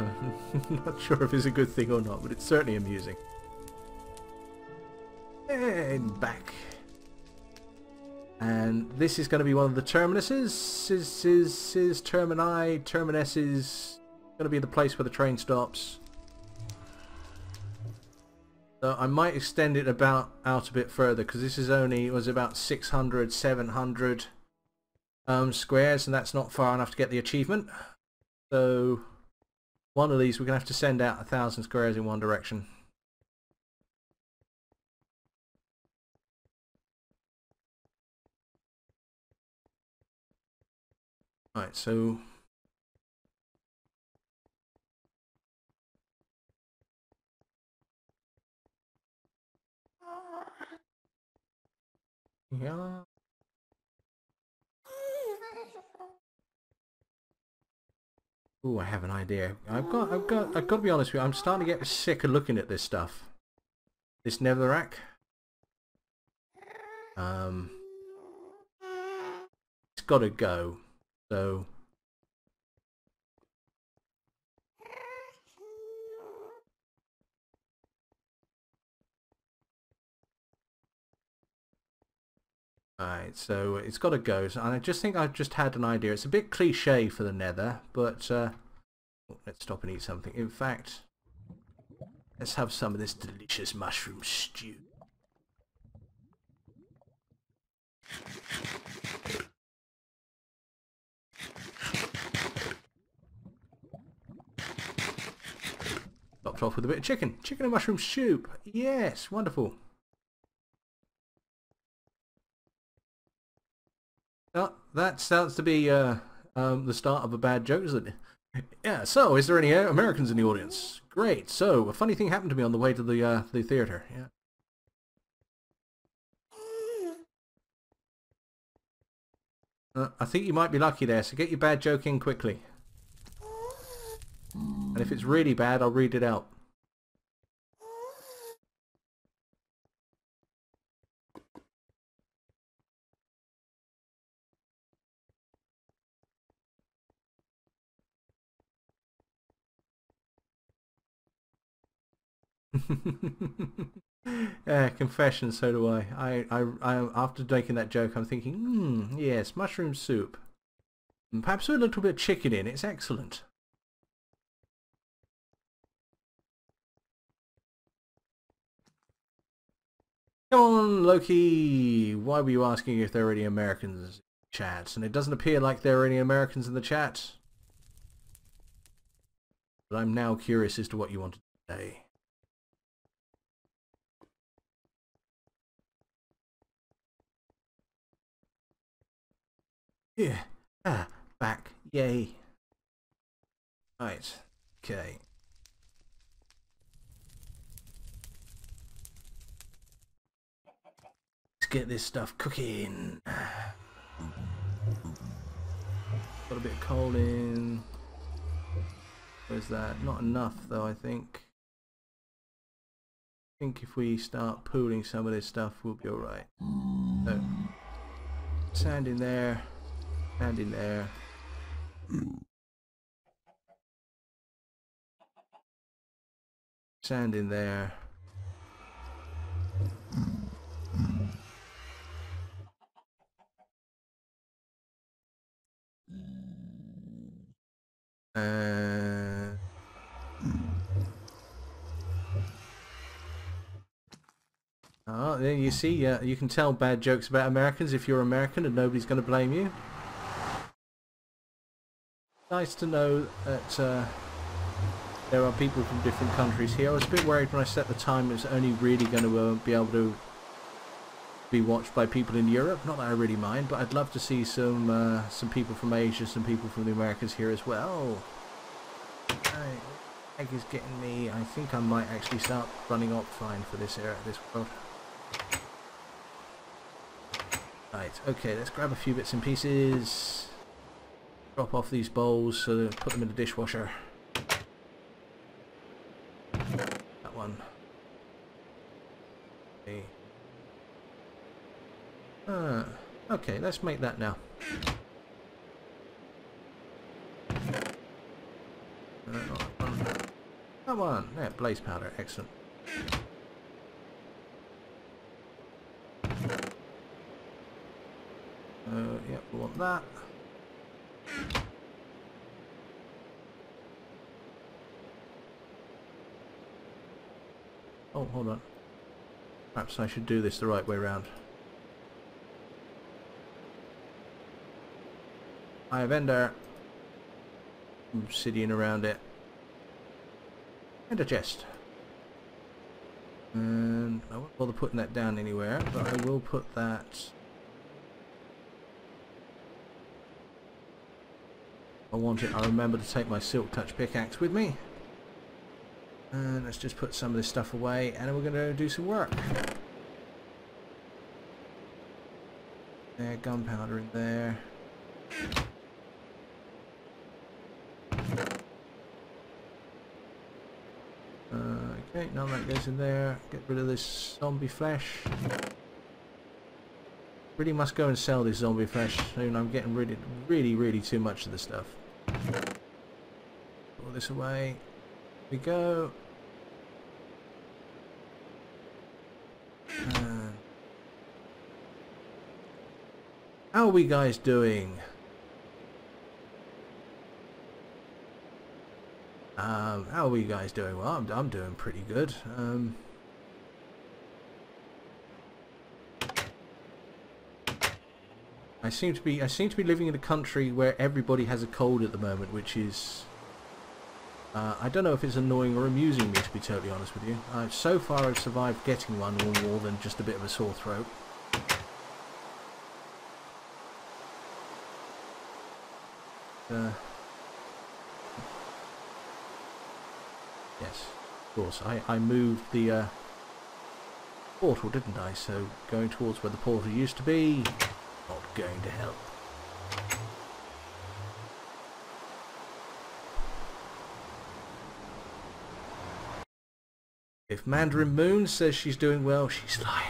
Not sure if it's a good thing or not, but it's certainly amusing. And back. And this is going to be one of the terminuses. Is is is termini terminus is going to be the place where the train stops. So I might extend it about out a bit further because this is only was about 600 700 um, squares and that's not far enough to get the achievement. So one of these we're going to have to send out a thousand squares in one direction. Right, so yeah. Ooh, I have an idea. I've got, I've got, I've got to be honest with you. I'm starting to get sick of looking at this stuff. This netherrack. Um, it's got to go. So Alright, so it's got to go. And I just think I've just had an idea. It's a bit cliche for the nether, but uh, let's stop and eat something. In fact, let's have some of this delicious mushroom stew. Topped off with a bit of chicken. Chicken and mushroom soup. Yes, wonderful. Oh, that sounds to be uh, um, the start of a bad joke, isn't it? Yeah, so is there any uh, Americans in the audience? Great. So, a funny thing happened to me on the way to the uh, the theater. Yeah. Uh, I think you might be lucky there, so get your bad joke in quickly. And if it's really bad, I'll read it out. Yeah, confession, so do I. I, I, I. After making that joke, I'm thinking, hmm, yes, mushroom soup. Perhaps with a little bit of chicken in, it's excellent. Come on, Loki. Why were you asking if there are any Americans in the chat? And it doesn't appear like there are any Americans in the chat. But I'm now curious as to what you want to say. Yeah. Ah, back. Yay. Right. Okay. Let's get this stuff cooking. Got a bit of coal in. Where's that? Not enough though, I think. I think if we start pooling some of this stuff, we'll be alright. So, sand in there, sand in there. Sand in there. Uh, oh, you see, uh, you can tell bad jokes about Americans if you're American and nobody's going to blame you. Nice to know that uh, there are people from different countries here. I was a bit worried when I set the time it was only really going to uh, be able to be watched by people in Europe. Not that I really mind, but I'd love to see some uh, some people from Asia, some people from the Americas here as well. Right, egg is getting me. I think I might actually start running up fine for this area, this world. Right, okay, let's grab a few bits and pieces. Drop off these bowls, so put them in the dishwasher. That one. Okay. Uh, okay, let's make that now. Uh, Come on. Yeah, blaze powder. Excellent. Uh, yeah, we want that. Oh, hold on. Perhaps I should do this the right way round. I have ender. Obsidian around it. And a chest. And I won't bother putting that down anywhere, but I will put that... I want it, I remember to take my Silk Touch pickaxe with me. And let's just put some of this stuff away and we're going to do some work. There, gunpowder in there. Okay, of that goes in there. Get rid of this zombie flesh. Really must go and sell this zombie flesh soon. I'm getting really, really, really too much of the stuff. Pull this away. We go. Uh, how are we guys doing? Um, how are we guys doing? Well, I'm, I'm doing pretty good. Um, I seem to be I seem to be living in a country where everybody has a cold at the moment, which is uh, I don't know if it's annoying or amusing me to be totally honest with you. Uh, so far I've survived getting one or more than just a bit of a sore throat. Uh, yes, of course. I, I moved the uh, portal, didn't I? So going towards where the portal used to be, not going to help. If Mandarin Moon says she's doing well, she's lying.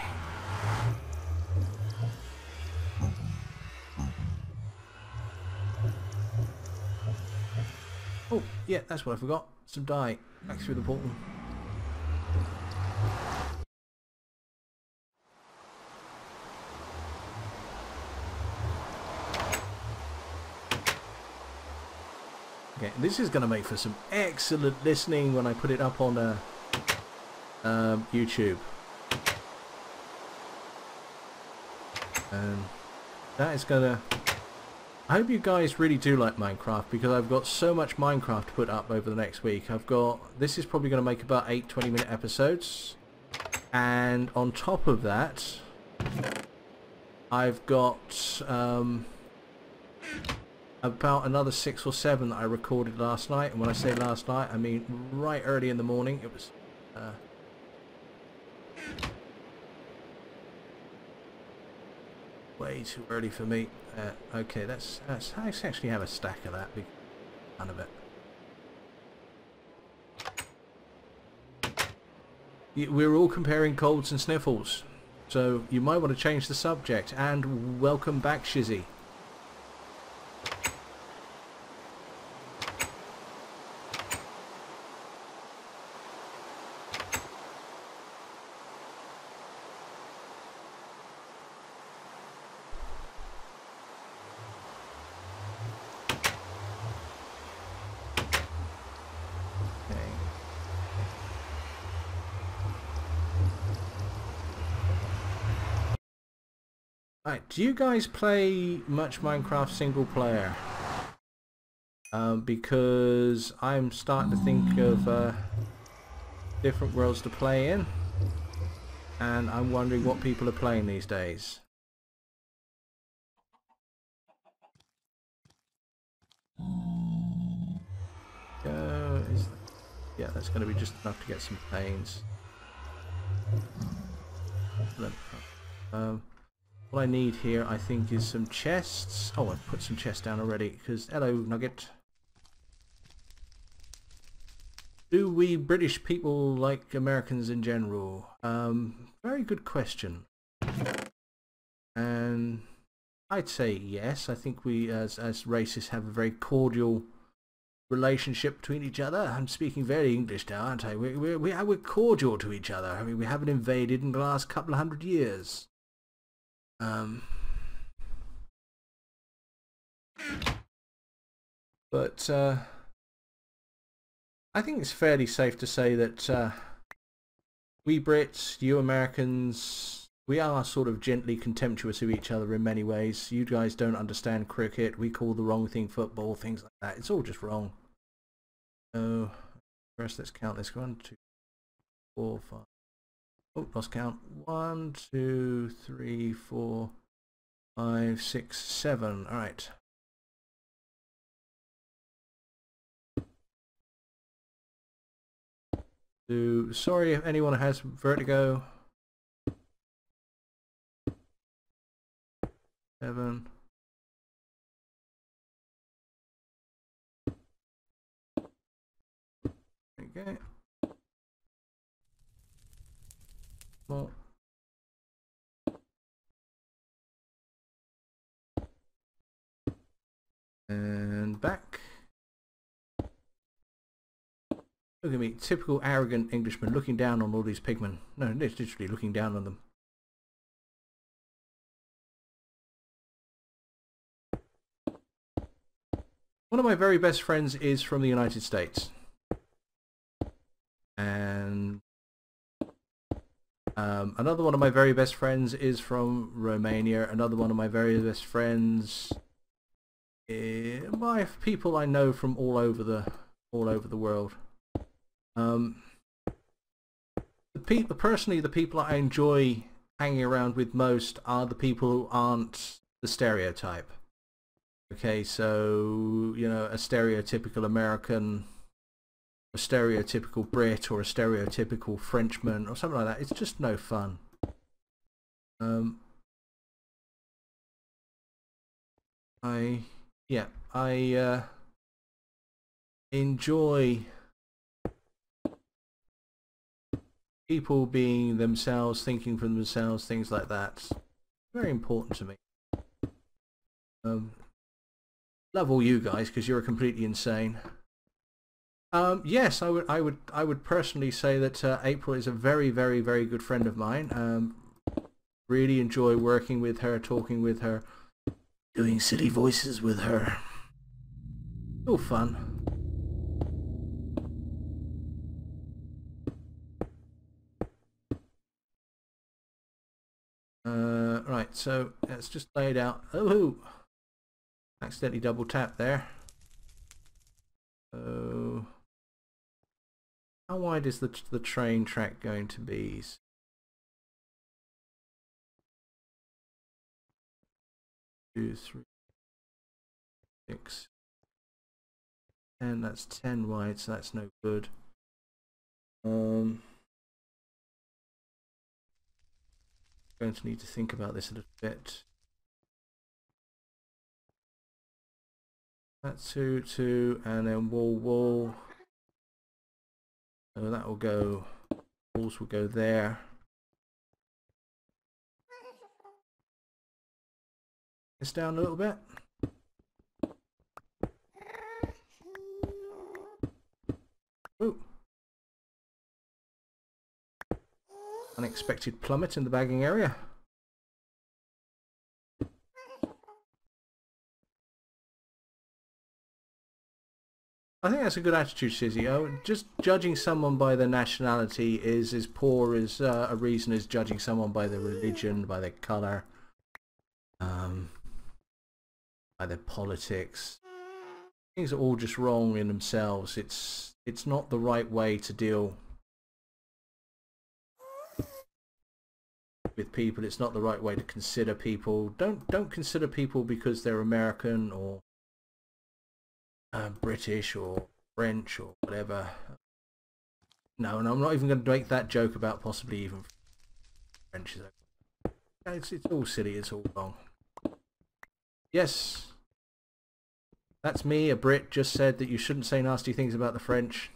Oh, yeah, that's what I forgot. Some dye. Back through the portal. Okay, this is going to make for some excellent listening when I put it up on uh, um, YouTube. And that is to... I hope you guys really do like Minecraft because I've got so much Minecraft to put up over the next week. I've got... This is probably going to make about 8 20 minute episodes. And on top of that, I've got... Um, about another six or seven that I recorded last night. And when I say last night, I mean right early in the morning. It was uh, way too early for me. Uh, okay, let's, let's actually have a stack of that. None of it. We're all comparing colds and sniffles. So you might want to change the subject. And welcome back, Shizzy. Right, do you guys play much Minecraft single player? Um, because I'm starting to think of uh, different worlds to play in. And I'm wondering what people are playing these days. Go. Is, yeah, that's going to be just enough to get some panes. Um, what I need here, I think, is some chests. Oh, I've put some chests down already, because... Hello, Nugget. Do we British people like Americans in general? Um, very good question. And I'd say yes. I think we, as, as racists, have a very cordial relationship between each other. I'm speaking very English now, aren't I? We're, we we're cordial to each other. I mean, we haven't invaded in the last couple of hundred years. Um, but uh, I think it's fairly safe to say that uh, we Brits, you Americans, we are sort of gently contemptuous of each other in many ways. You guys don't understand cricket. We call the wrong thing football, things like that. It's all just wrong. So, first let's count this. One, two, four, five. Oh, lost count. One, two, three, four, five, six, seven. All right. So, sorry if anyone has vertigo. Seven. Okay. Well. And back. Look at me, typical arrogant Englishman looking down on all these pigmen. No, literally looking down on them. One of my very best friends is from the United States. And um, another one of my very best friends is from Romania. Another one of my very best friends by people I know from all over the all over the world. Um, the people, personally, the people I enjoy hanging around with most are the people who aren't the stereotype. Okay, so you know, a stereotypical American, a stereotypical Brit, or a stereotypical Frenchman, or something like that. It's just no fun. Um, I yeah, I uh, enjoy people being themselves, thinking for themselves, things like that. Very important to me. Um, love all you guys because you're completely insane. Um, yes, I would, I would, I would personally say that uh, April is a very, very, very good friend of mine. Um, really enjoy working with her, talking with her, doing silly voices with her. All fun. Uh, right, so let's just lay it out. Oh, accidentally double tap there. So, how wide is the the train track going to be? Two, three, six, ten. That's ten wide, so that's no good. Um. going to need to think about this a little bit. That's two, two, and then wall, wall. So that will go, walls will go there. This down a little bit. Ooh. Unexpected plummet in the bagging area. I think that's a good attitude, Shizzy. Oh, just judging someone by their nationality is as poor as uh, a reason as judging someone by their religion, by their colour, um, by their politics. Things are all just wrong in themselves. It's it's not the right way to deal with people. It's not the right way to consider people. Don't don't consider people because they're American or uh, British or French or whatever. No, and I'm not even going to make that joke about possibly even French. It's it's all silly. It's all wrong. Yes, that's me, a Brit, just said that you shouldn't say nasty things about the French.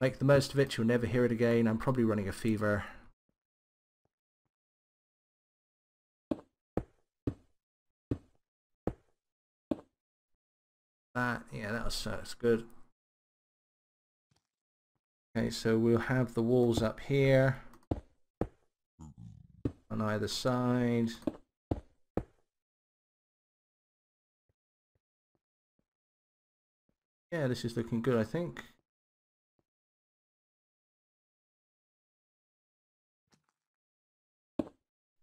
Make the most of it. You'll never hear it again. I'm probably running a fever. That, yeah, that was, that's good. Okay, so we'll have the walls up here on either side. Yeah, this is looking good, I think.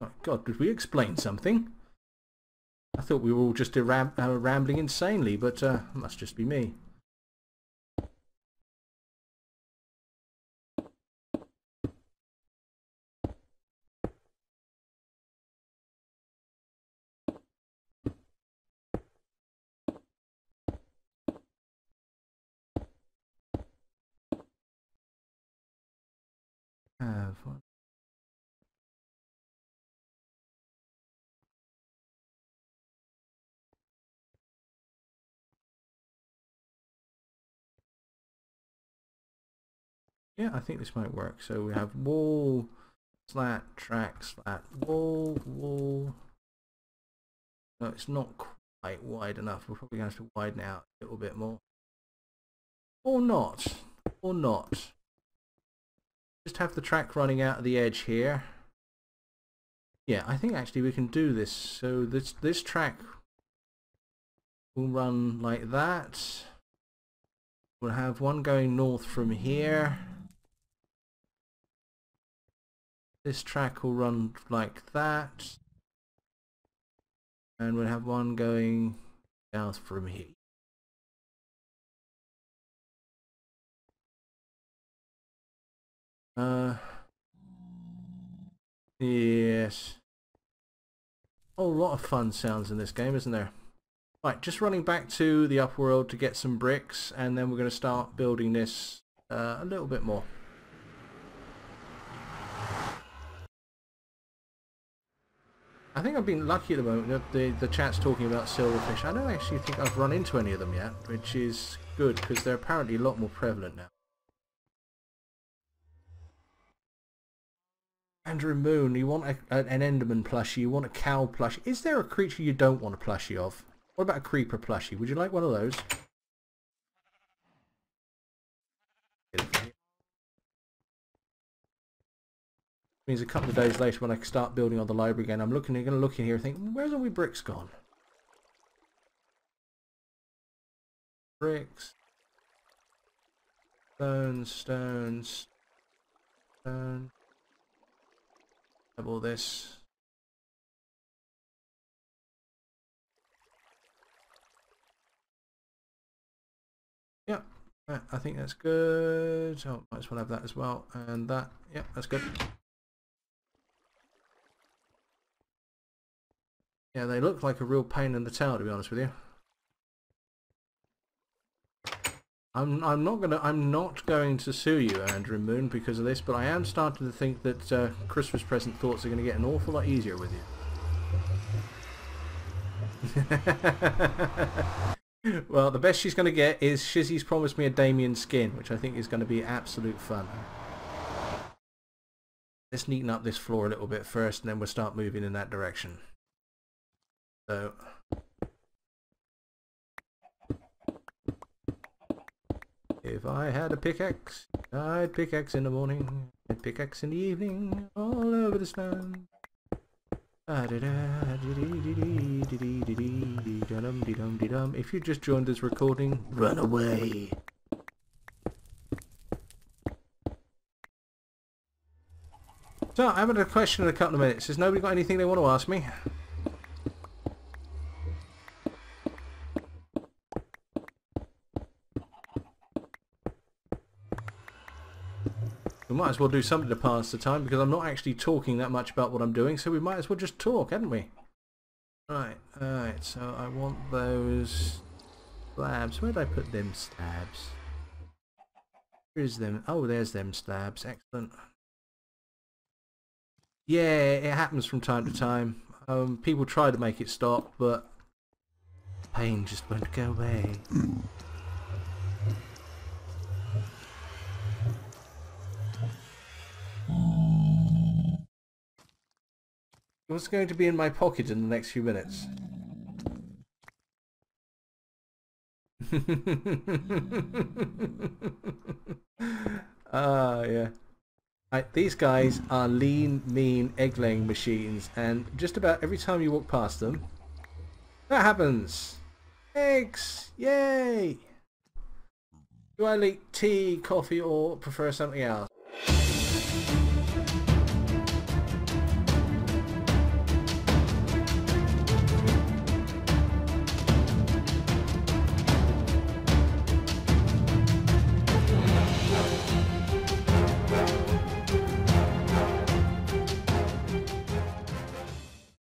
Oh God, did we explain something? I thought we were all just uh, rambling insanely, but uh, must just be me. Have one. Yeah, I think this might work. So we have wall, slat, track, slat, wall, wall. No, it's not quite wide enough. We're probably going to have to widen out a little bit more. Or not. Or not. Just have the track running out of the edge here. Yeah, I think actually we can do this. So this this track will run like that. We'll have one going north from here. This track will run like that. And we'll have one going south from here. Uh, yes. A lot of fun sounds in this game, isn't there? Right, just running back to the upworld to get some bricks, and then we're going to start building this uh, a little bit more. I think I've been lucky at the moment. The, the, chat's talking about silverfish. I don't actually think I've run into any of them yet, which is good because they're apparently a lot more prevalent now. Andrew Moon, you want a, an Enderman plushie, you want a cow plushie. Is there a creature you don't want a plushie of? What about a creeper plushie? Would you like one of those? Means a couple of days later when I start building on the library again, I'm looking, going to look in here and think, where's all my bricks gone? Bricks. Stones, stones, stone. All this. Yep, I think that's good. Oh, might as well have that as well. And that, yep, that's good. Yeah, they look like a real pain in the tail, to be honest with you. I'm I'm not gonna I'm not going to sue you, Andrew Moon, because of this, but I am starting to think that uh, Christmas present thoughts are going to get an awful lot easier with you. well, the best she's going to get is Shizzy's promised me a Damien skin, which I think is going to be absolute fun. Let's neaten up this floor a little bit first, and then we'll start moving in that direction. So if I had a pickaxe, I'd pickaxe in the morning, I'd pickaxe in the evening, all over the stone. Ah, if you just joined this recording, run away. So, I have a question in a couple of minutes. Has nobody got anything they want to ask me? Might as well do something to pass the time because I'm not actually talking that much about what I'm doing, so we might as well just talk, hadn't we? Right, alright, so I want those slabs. Where did I put them slabs? Where's them? Oh, there's them slabs. Excellent. Yeah, it happens from time to time. Um, people try to make it stop, but pain just won't go away. What's going to be in my pocket in the next few minutes? Ah, uh, yeah. These guys are lean, mean egg laying machines, and just about every time you walk past them, that happens. Eggs! Yay! Do I like tea, coffee, or prefer something else?